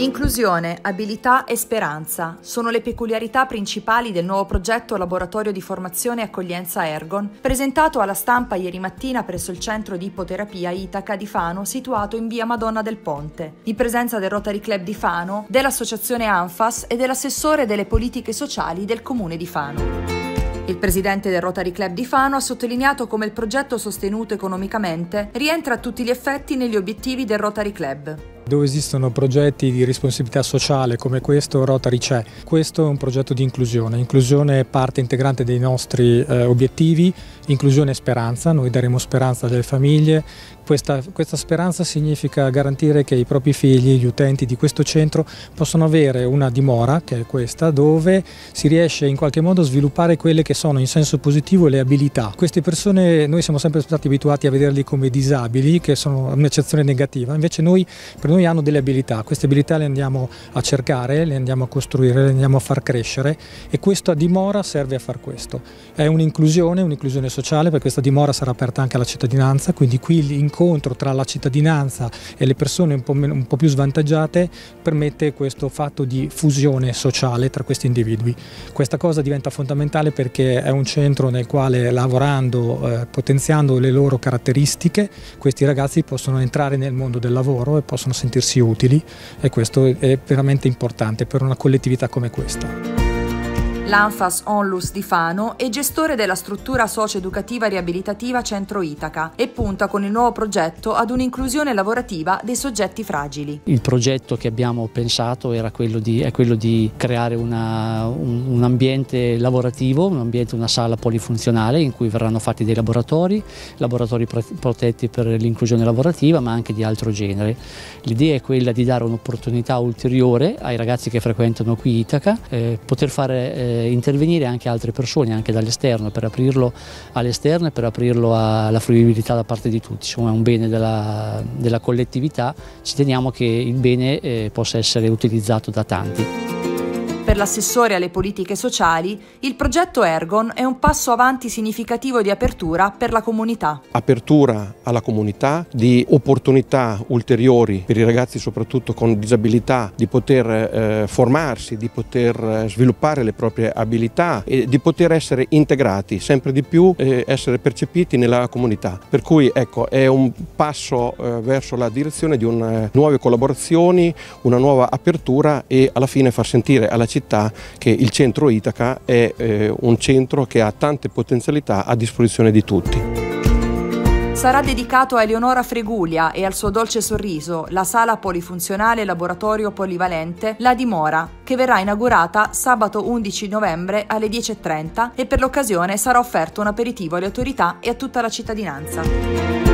Inclusione, abilità e speranza sono le peculiarità principali del nuovo progetto Laboratorio di Formazione e Accoglienza Ergon, presentato alla stampa ieri mattina presso il centro di ipoterapia Itaca di Fano, situato in via Madonna del Ponte, in presenza del Rotary Club di Fano, dell'associazione ANFAS e dell'assessore delle politiche sociali del comune di Fano. Il presidente del Rotary Club di Fano ha sottolineato come il progetto sostenuto economicamente rientra a tutti gli effetti negli obiettivi del Rotary Club. Dove esistono progetti di responsabilità sociale come questo, Rotary c'è. Questo è un progetto di inclusione. Inclusione è parte integrante dei nostri eh, obiettivi, inclusione e speranza. Noi daremo speranza alle famiglie. Questa, questa, speranza significa garantire che i propri figli, gli utenti di questo centro, possano avere una dimora, che è questa, dove si riesce in qualche modo a sviluppare quelle che sono in senso positivo le abilità. Queste persone, noi siamo sempre stati abituati a vederli come disabili, che sono un'eccezione negativa, invece noi per noi hanno delle abilità, queste abilità le andiamo a cercare, le andiamo a costruire, le andiamo a far crescere e questa dimora serve a far questo. È un'inclusione, un'inclusione sociale perché questa dimora sarà aperta anche alla cittadinanza, quindi qui l'incontro tra la cittadinanza e le persone un po', meno, un po più svantaggiate permette questo fatto di fusione sociale tra questi individui. Questa cosa diventa fondamentale perché è un centro nel quale lavorando, eh, potenziando le loro caratteristiche, questi ragazzi possono entrare nel mondo del lavoro e possono sentirsi utili e questo è veramente importante per una collettività come questa. L'Anfas Onlus di Fano è gestore della struttura socio-educativa riabilitativa Centro Itaca e punta con il nuovo progetto ad un'inclusione lavorativa dei soggetti fragili. Il progetto che abbiamo pensato era quello di, è quello di creare una, un, un, ambiente lavorativo, un ambiente, una sala polifunzionale in cui verranno fatti dei laboratori, laboratori protetti per l'inclusione lavorativa ma anche di altro genere. L'idea è quella di dare un'opportunità ulteriore ai ragazzi che frequentano qui Itaca, eh, poter fare eh, eh, intervenire anche altre persone, anche dall'esterno, per aprirlo all'esterno e per aprirlo alla fruibilità da parte di tutti. Insomma è un bene della, della collettività, ci teniamo che il bene eh, possa essere utilizzato da tanti. Per l'assessore alle politiche sociali, il progetto Ergon è un passo avanti significativo di apertura per la comunità. Apertura alla comunità, di opportunità ulteriori per i ragazzi soprattutto con disabilità di poter eh, formarsi, di poter eh, sviluppare le proprie abilità e di poter essere integrati sempre di più e essere percepiti nella comunità. Per cui ecco, è un passo eh, verso la direzione di un, eh, nuove collaborazioni, una nuova apertura e alla fine far sentire alla città città che il centro Itaca è eh, un centro che ha tante potenzialità a disposizione di tutti. Sarà dedicato a Eleonora Fregulia e al suo dolce sorriso la sala polifunzionale laboratorio polivalente La Dimora, che verrà inaugurata sabato 11 novembre alle 10.30 e per l'occasione sarà offerto un aperitivo alle autorità e a tutta la cittadinanza.